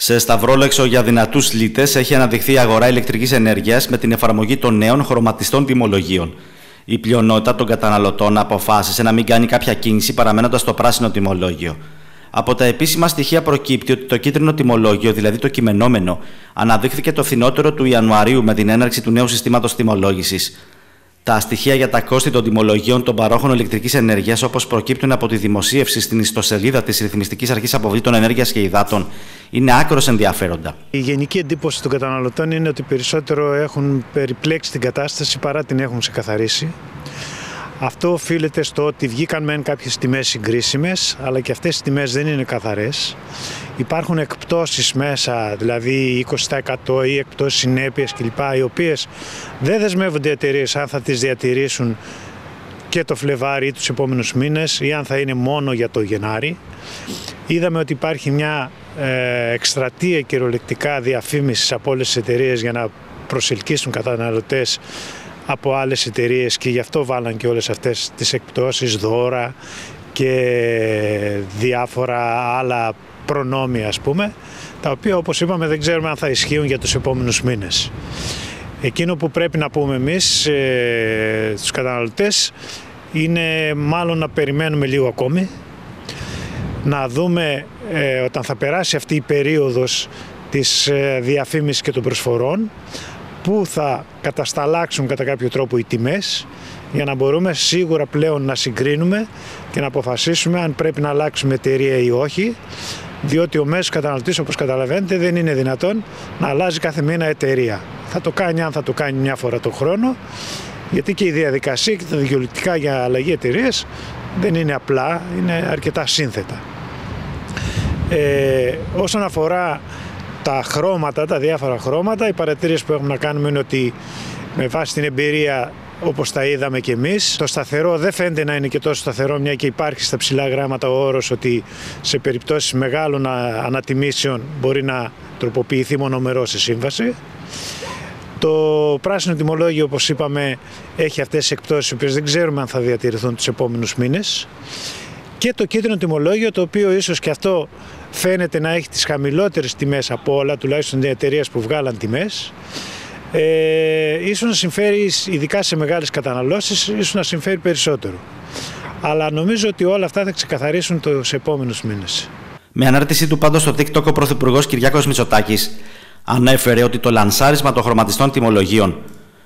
Σε σταυρόλεξο για δυνατούς λίτε έχει αναδειχθεί η αγορά ηλεκτρικής ενέργειας με την εφαρμογή των νέων χρωματιστών τιμολογίων. Η πλειονότητα των καταναλωτών αποφάσισε να μην κάνει κάποια κίνηση παραμένοντας το πράσινο τιμολόγιο. Από τα επίσημα στοιχεία προκύπτει ότι το κίτρινο τιμολόγιο, δηλαδή το κειμενόμενο, αναδείχθηκε το φθηνότερο του Ιανουαρίου με την έναρξη του νέου συστήματος τιμολόγησης. Τα στοιχεία για τα κόστη των τιμολογίων των παρόχων ηλεκτρικής ενέργειας, όπως προκύπτουν από τη δημοσίευση στην ιστοσελίδα της Ρυθμιστικής Αρχής Αποβλήτων Ενέργειας και Υδάτων, είναι άκρος ενδιαφέροντα. Η γενική εντύπωση των καταναλωτών είναι ότι περισσότερο έχουν περιπλέξει την κατάσταση παρά την έχουν ξεκαθαρίσει. Αυτό οφείλεται στο ότι βγήκαν μεν κάποιες τιμές συγκρίσιμες, αλλά και αυτές οι τιμές δεν είναι καθαρές. Υπάρχουν εκπτώσεις μέσα, δηλαδή 20% ή εκπτώσεις συνέπειες κλπ, οι οποίες δεν δεσμεύονται οι εταιρείες αν θα τις διατηρήσουν και το Φλεβάρι ή τους επόμενους μήνες ή αν θα είναι μόνο για το Γενάρη. Είδαμε ότι υπάρχει μια ε, εκστρατεία κυριολεκτικά διαφήμισης από όλες τις εταιρείες για να προσελκύσουν καταναλωτές από άλλες εταιρείες και γι' αυτό βάλαν και όλες αυτές τις εκπτώσεις, δώρα και διάφορα άλλα προνόμια ας πούμε, τα οποία όπως είπαμε δεν ξέρουμε αν θα ισχύουν για τους επόμενους μήνες. Εκείνο που πρέπει να πούμε εμείς ε, στους καταναλωτές είναι μάλλον να περιμένουμε λίγο ακόμη, να δούμε ε, όταν θα περάσει αυτή η περίοδος της ε, διαφήμισης και των προσφορών που θα κατασταλάξουν κατά κάποιο τρόπο οι τιμές για να μπορούμε σίγουρα πλέον να συγκρίνουμε και να αποφασίσουμε αν πρέπει να αλλάξουμε εταιρεία ή όχι διότι ο μέσος καταναλωτής όπως καταλαβαίνετε δεν είναι δυνατόν να αλλάζει κάθε μήνα εταιρεία. Θα το κάνει αν θα το κάνει μια φορά το χρόνο γιατί και η διαδικασία και τα δικαιολογητικά για αλλαγή εταιρείας δεν είναι απλά, είναι αρκετά σύνθετα. Ε, όσον αφορά τα χρώματα, τα διάφορα χρώματα. Οι παρατηρήσεις που έχουμε να κάνουμε είναι ότι με βάση την εμπειρία όπως τα είδαμε και εμείς. Το σταθερό δεν φαίνεται να είναι και τόσο σταθερό μια και υπάρχει στα ψηλά γράμματα ο όρος ότι σε περιπτώσεις μεγάλων ανατιμήσεων μπορεί να τροποποιηθεί μονομερό σε σύμβαση. Το πράσινο τιμολόγιο, όπως είπαμε, έχει αυτές τις εκπτώσεις, οι δεν ξέρουμε αν θα διατηρηθούν τους επόμενους μήνες. Και το κίτρινο τιμολόγιο, το οποίο ίσως και αυτό φαίνεται να έχει τις χαμηλότερες τιμές από όλα, τουλάχιστον οι εταιρείες που βγάλαν τιμές. Ε, ίσως να συμφέρει, ειδικά σε μεγάλες καταναλώσεις, ίσως να συμφέρει περισσότερο. Αλλά νομίζω ότι όλα αυτά θα ξεκαθαρίσουν τους επόμενους μήνες. Με ανάρτησή του πάντως στο TikTok ο Πρωθυπουργός Κυριάκος Μητσοτάκης ανέφερε ότι το λανσάρισμα των χρωματιστών τιμολογίων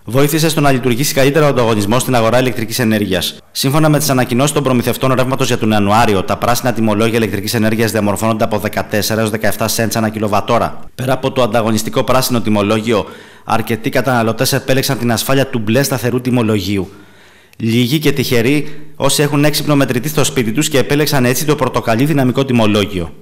βοήθησε στο να λειτουργήσει καλύτερα ο ανταγωνισμός στην αγορά ηλεκτρικής ενέργειας. Σύμφωνα με τις ανακοινώσεις των προμηθευτών ρεύματος για τον Ιανουάριο, τα πράσινα τιμολόγια ηλεκτρικής ενέργειας διαμορφώνονται από 14 έως 17 cents ανά κιλοβατόρα. Πέρα από το ανταγωνιστικό πράσινο τιμολόγιο, αρκετοί καταναλωτές επέλεξαν την ασφάλεια του μπλε σταθερού τιμολογίου. Λίγοι και τυχεροί όσοι έχουν έξυπνο μετρητή στο σπίτι τους και επέλεξαν έτσι το πορτοκαλί δυναμικό τιμολόγιο.